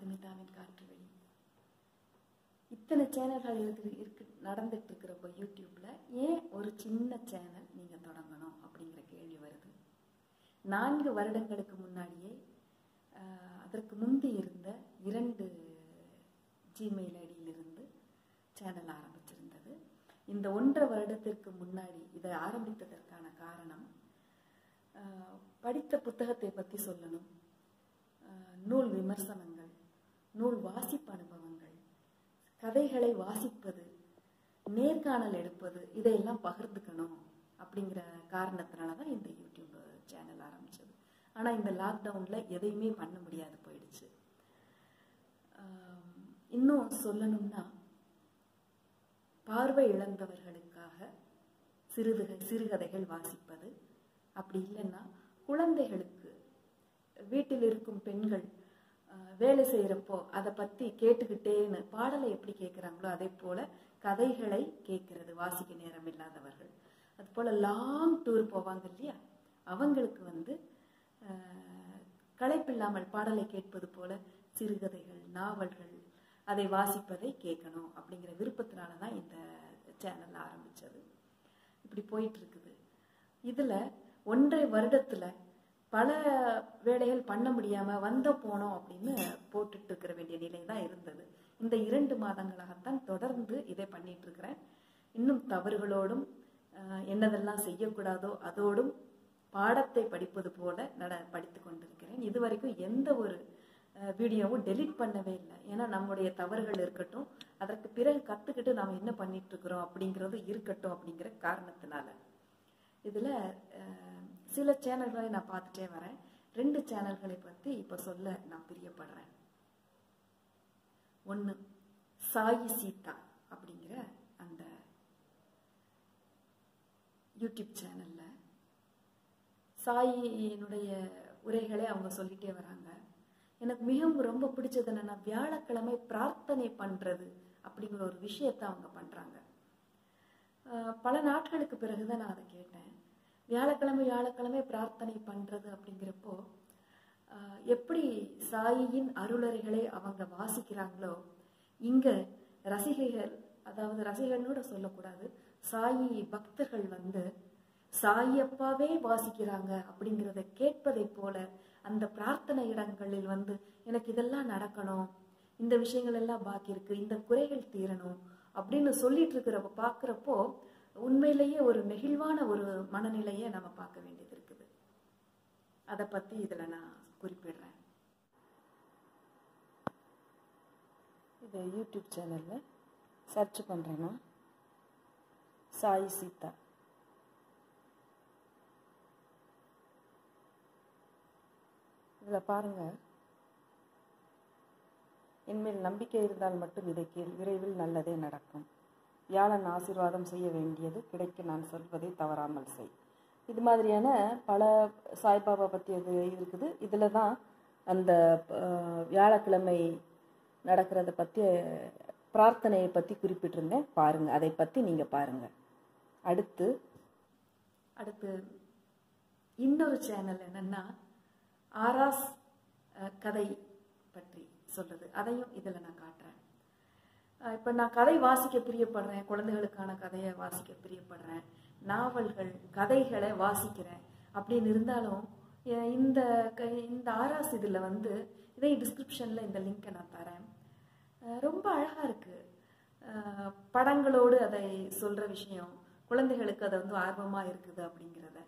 மதுமிதாவின் காற்று வழி இத்தனை சேனல்கள் இருக்கு இருக்கு நடந்துட்டு இருக்கிறப்போ யூடியூப்ல ஏன் ஒரு சின்ன சேனல் நீங்க தொடங்கணும் அப்படிங்கிற கேள்வி வருது. நான்கு வருடங்களுக்கு முன்னாடியே அதற்கு முந்தி இருந்த இரண்டு ஜிமெயில் ஐடியிலிருந்து சேனல் ஆரம்பிச்சிருந்தது. இந்த ஒன்றரை வருடத்திற்கு முன்னாடி இதை ஆரம்பித்ததற்கான காரணம் படித்த புத்தகத்தை பற்றி சொல்லணும். நூல் விமர்சனங்கள். நூல் வாசிப்பு அனுபவங்கள். கதைகளை வாசிப்பது நேர்காணல் எடுப்பது இதையெல்லாம் பகிர்ந்துக்கணும் அப்படிங்கிற காரணத்தினால தான் இந்த யூடியூப் சேனல் ஆரம்பிச்சது. ஆனால் இந்த லாக்டவுனில் எதையுமே பண்ண முடியாது போயிடுச்சு. இன்னும் சொல்லணும்னா பார்வை இழந்தவர்களுக்காக சிறுதுக சிறுகதைகள் வாசிப்பது. அப்படி இல்லைன்னா குழந்தைகளுக்கு வீட்டில் இருக்கும் பெண்கள் வேலை செய்கிறப்போ அதை பற்றி கேட்டுக்கிட்டேன்னு பாடலை எப்படி கேட்குறாங்களோ அதே போல் கதைகளை கேட்கறது வாசிக்க நேரம் இல்லாதவர்கள். அது போல் லாங் டூர் போவாங்க இல்லையா? அவங்களுக்கு வந்து களைப்பில்லாமல் பாடலை கேட்பது போல சிறுகதைகள் நாவல்கள் அதை வாசிப்பதை கேட்கணும் அப்படிங்கிற விருப்பத்தினால தான் இந்த சேனல் ஆரம்பிச்சது. இப்படி போயிட்டு இருக்குது. இதுல ஒன்றரை வருடத்துல பல வேலைகள் பண்ண முடியாம வந்த போனோம் அப்படின்னு போட்டுட்டு இருக்கிற வேண்டிய நிலை தான் இருந்தது. இந்த இரண்டு மாதங்களாகத்தான் தொடர்ந்து இதை பண்ணிட்டு இருக்கிறேன். இன்னும் தவறுகளோடும் என்னதெல்லாம் செய்யக்கூடாதோ அதோடும் பாடத்தை படிப்பது போல நட படித்து கொண்டிருக்கிறேன். இதுவரைக்கும் எந்த ஒரு வீடியோவும் டெலிட் பண்ணவே இல்லை. ஏன்னா நம்முடைய தவறுகள் இருக்கட்டும் அதற்கு பிறகு கத்துக்கிட்டு நாம் என்ன பண்ணிட்டு இருக்கிறோம் அப்படிங்கிறது இருக்கட்டும் அப்படிங்கிற காரணத்தினால. இதில் சில சேனல்களை நான் பார்த்துட்டே வரேன். ரெண்டு சேனல்களை பற்றி இப்போ சொல்ல நான் பிரியப்படுறேன். ஒன்று சாயி சீதா அப்படிங்கிற அந்த யூடியூப் சேனலில். சாயினுடைய உரைகளை அவங்க சொல்லிட்டே வராங்க. எனக்கு மிகவும் ரொம்ப பிடிச்சது என்னென்னா வியாழக்கிழமை பிரார்த்தனை பண்ணுறது அப்படிங்கிற ஒரு விஷயத்தை அவங்க பண்ணுறாங்க பல நாட்களுக்கு பிறகுதான் நான் அதை வியாழக்கிழமை வியாழக்கிழமை பிரார்த்தனை பண்றது அப்படிங்கிறப்போ எப்படி சாயியின் அருளறைகளை அவங்க வாசிக்கிறாங்களோ இங்க ரசிகைகள் அதாவது ரசிகர்களோட சொல்லக்கூடாது சாயி பக்தர்கள் வந்து சாயப்பாவே வாசிக்கிறாங்க அப்படிங்கிறத கேட்பதை போல அந்த பிரார்த்தனை இடங்களில் வந்து எனக்கு இதெல்லாம் நடக்கணும் இந்த விஷயங்கள் எல்லாம் பாக்கி இருக்கு இந்த குறைகள் தீரணும் அப்படின்னு சொல்லிட்டு இருக்கிறப்ப பார்க்குறப்போ உண்மையிலேயே ஒரு நெகிழ்வான ஒரு மனநிலையை நம்ம பார்க்க வேண்டியது இருக்குது. அதை பற்றி இதில் நான் குறிப்பிடுறேன். இது யூடியூப் சேனலில் சர்ச் பண்ணுறேன்னா சாய் சீதா. இதில் பாருங்கள் என்மேல் நம்பிக்கை இருந்தால் மட்டும் இதை கேள். விரைவில் நல்லதே நடக்கும். வியாழன் ஆசீர்வாதம் செய்ய வேண்டியது கிடைக்க நான் சொல்வதை தவறாமல் செய். இது மாதிரியான பல சாய்பாபா பற்றியது இருக்குது. இதில் தான் அந்த வியாழக்கிழமை நடக்கிறத பற்றி பிரார்த்தனையை பற்றி குறிப்பிட்டிருந்தேன். பாருங்கள் அதை பற்றி நீங்கள் பாருங்கள் அடுத்து அடுத்து இன்னொரு சேனல் என்னன்னா ஆராஸ் கதை பற்றி சொல்கிறது அதையும் இதில் நான் காட்டுறேன். இப்போ நான் கதை வாசிக்க பிரியப்படுறேன். குழந்தைகளுக்கான கதையை வாசிக்க பிரியப்படுறேன். நாவல்கள் கதைகளை வாசிக்கிறேன். அப்படின்னு இருந்தாலும் இந்த க- இந்த ஆராஸ் இதில் வந்து இதே டிஸ்கிரிப்ஷனில் இந்த லிங்கை நான் தரேன். ரொம்ப அழகாக இருக்குது படங்களோடு அதை சொல்கிற விஷயம் குழந்தைகளுக்கு அது வந்து ஆர்வமாக இருக்குது அப்படிங்கிறத.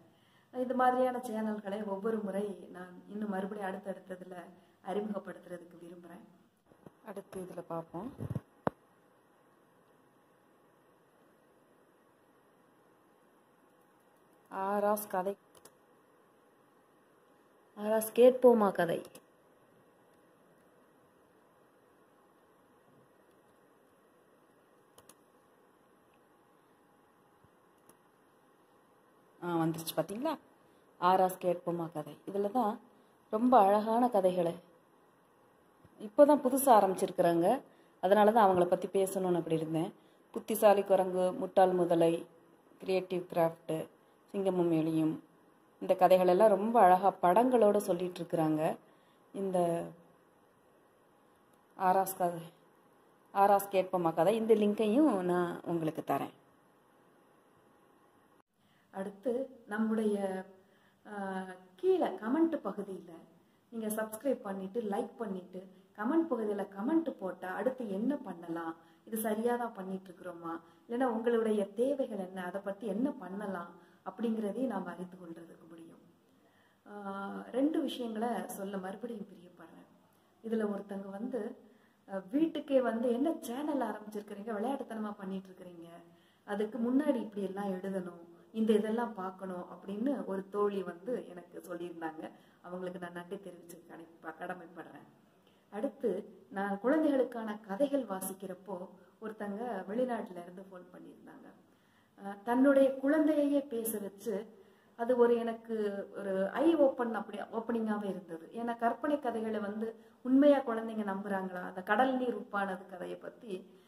இது மாதிரியான சேனல்களை ஒவ்வொரு முறை நான் இன்னும் மறுபடியும் அடுத்தடுத்ததில் அறிமுகப்படுத்துறதுக்கு விரும்புறேன். அடுத்து இதில் பார்ப்போம். ஆராஸ் கதை. ஆராஸ் கேட்போமா கதை? ஆ வந்துருச்சு பார்த்தீங்களா ஆராஸ் கேட்போமா கதை. இதில் தான் ரொம்ப அழகான கதைகளை. இப்போ தான் புதுசாக ஆரம்பிச்சிருக்கிறாங்க. அதனால தான் அவங்கள பற்றி பேசணும்னு அப்படி இருந்தேன். புத்திசாலி குரங்கு முட்டாள் முதலை கிரியேட்டிவ் கிராஃப்ட்டு சிங்கமும் எலியும் இந்த கதைகளெல்லாம் ரொம்ப அழகாக படங்களோடு சொல்லிட்டு இருக்கிறாங்க இந்த ஆராஸ் கதை ஆராஸ் கேட்போமா கதை இந்த லிங்கையும் நான் உங்களுக்கு தரேன். அடுத்து நம்முடைய கீழே கமெண்ட் பகுதியில் நீங்கள் சப்ஸ்கிரைப் பண்ணிவிட்டு லைக் பண்ணிவிட்டு கமெண்ட் பகுதியில் கமெண்ட் போட்டால் அடுத்து என்ன பண்ணலாம் இது சரியாக தான் பண்ணிகிட்ருக்குறோமா இல்லைன்னா உங்களுடைய தேவைகள் என்ன அதை பற்றி என்ன பண்ணலாம் அப்படிங்கிறதையும் நாம் அறிந்து கொள்றதுக்கு முடியும். ரெண்டு விஷயங்களை சொல்ல மறுபடியும் பிரியப்படுறேன். இதில் ஒருத்தங்க வந்து வீட்டுக்கே வந்து என்ன சேனல் ஆரம்பிச்சிருக்கிறீங்க? விளையாட்டுத்தனமாக பண்ணிட்டு இருக்கிறீங்க அதுக்கு முன்னாடி இப்படி எல்லாம் எழுதணும். இந்த இதெல்லாம் பார்க்கணும். அப்படின்னு ஒரு தோழி வந்து எனக்கு சொல்லியிருந்தாங்க. அவங்களுக்கு நான் நன்றி தெரிவிச்சு கடமைப்படுறேன். அடுத்து நான் குழந்தைகளுக்கான கதைகள் வாசிக்கிறப்போ ஒருத்தங்க வெளிநாட்டில இருந்து ஃபோன் பண்ணியிருந்தாங்க. தன்னுடைய குழந்தையையே பேச வச்சு அது ஒரு எனக்கு ஒரு ஐ ஓப்பன் அப்படி ஓப்பனிங்காகவே இருந்தது. ஏன்னா கற்பனை கதைகளை வந்து உண்மையாக குழந்தைங்க நம்புறாங்களா? அந்த கடல் நீர் உப்பானது கதையை பற்றி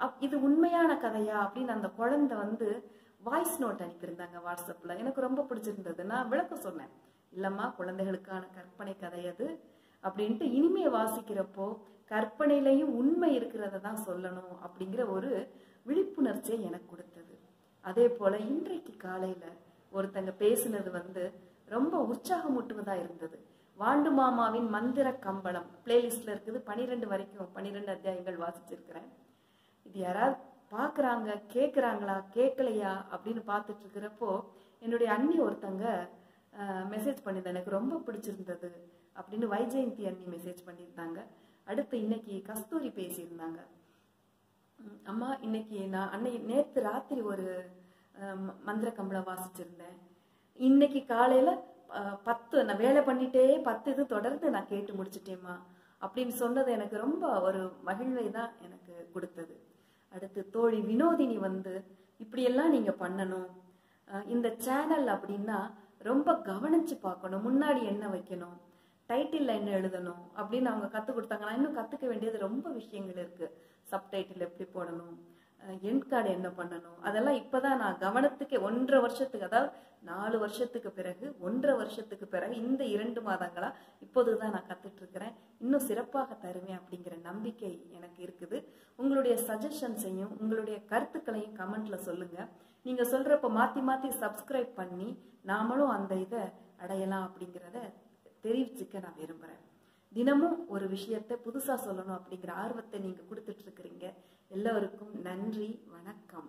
அப்- இது உண்மையான கதையா அப்படின்னு அந்த குழந்தை வந்து வாய்ஸ் நோட் அனுப்பியிருந்தாங்க வாட்ஸ்அப்பில் எனக்கு ரொம்ப பிடிச்சிருந்தது. நான் விளக்க சொன்னேன். இல்லைம்மா குழந்தைகளுக்கான கற்பனை கதை அது அப்படின்ட்டு இனிமையை வாசிக்கிறப்போ கற்பனையிலையும் உண்மை இருக்கிறத தான் சொல்லணும் அப்படிங்கிற ஒரு விழிப்புணர்ச்சியை எனக்கு கொடுத்தது. அதே போல இன்றைக்கு காலையில ஒருத்தங்க பேசினது வந்து ரொம்ப உற்சாகமூட்டுவதா இருந்தது. வாண்டு மாமாவின் மந்திர கம்பளம் பிளேலிஸ்ட்ல இருக்குது. பனிரெண்டு வரைக்கும் பனிரெண்டு அத்தியாயங்கள் வாசிச்சிருக்கிறேன். இது யாராவது பார்க்குறாங்க கேட்குறாங்களா கேட்கலையா அப்படின்னு பார்த்துட்டு இருக்கிறப்போ என்னுடைய அண்ணி ஒருத்தங்க மெசேஜ் பண்ணியிருந்தேன் எனக்கு ரொம்ப பிடிச்சிருந்தது அப்படின்னு வைஜெயந்தி அண்ணி மெசேஜ் பண்ணியிருந்தாங்க. அடுத்து இன்னைக்கு கஸ்தூரி பேசியிருந்தாங்க. அம்மா இன்னைக்கு நான் அன்னைக்கு நேற்று ராத்திரி ஒரு மந்திர கம்பளம் வாசிச்சிருந்தேன். இன்னைக்கு காலையில பத்து நான் வேலை பண்ணிட்டே பத்து இது தொடர்ந்து நான் கேட்டு முடிச்சிட்டேம்மா. அப்படின்னு சொன்னது எனக்கு ரொம்ப ஒரு மகிழ்வை தான் எனக்கு கொடுத்தது. அடுத்து தோழி வினோதினி வந்து இப்படியெல்லாம் நீங்க பண்ணணும். இந்த சேனல் அப்படின்னா ரொம்ப கவனிச்சு பார்க்கணும். முன்னாடி என்ன வைக்கணும்? டைட்டில் என்ன எழுதணும் அப்படின்னு அவங்க கற்றுக் கொடுத்தாங்கன்னா இன்னும் கற்றுக்க வேண்டியது ரொம்ப விஷயங்கள் இருக்குது சப்டைட்டில் எப்படி போடணும்? என் கார்டு என்ன பண்ணணும்? அதெல்லாம் இப்போதான் நான் கவனத்துக்கு ஒன்றரை வருஷத்துக்கு அதாவது நாலு வருஷத்துக்கு பிறகு ஒன்றரை வருஷத்துக்கு பிறகு இந்த இரண்டு மாதங்களா இப்போதுதான் நான் கத்துட்டு இருக்கிறேன். இன்னும் சிறப்பாக தருவேன் அப்படிங்கிற நம்பிக்கை எனக்கு இருக்குது. உங்களுடைய சஜஷன்ஸையும் உங்களுடைய கருத்துக்களையும் கமெண்ட்ல சொல்லுங்க. நீங்க சொல்றப்ப மாத்தி மாத்தி சப்ஸ்கிரைப் பண்ணி நாமளும் அந்த இதை அடையலாம் அப்படிங்கிறத தெரிவிச்சுக்க நான் விரும்புகிறேன் தினமும் ஒரு விஷயத்தை புதுசாக சொல்லணும் அப்படிங்கிற ஆர்வத்தை நீங்கள் கொடுத்துட்ருக்குறீங்க எல்லோருக்கும் நன்றி வணக்கம்.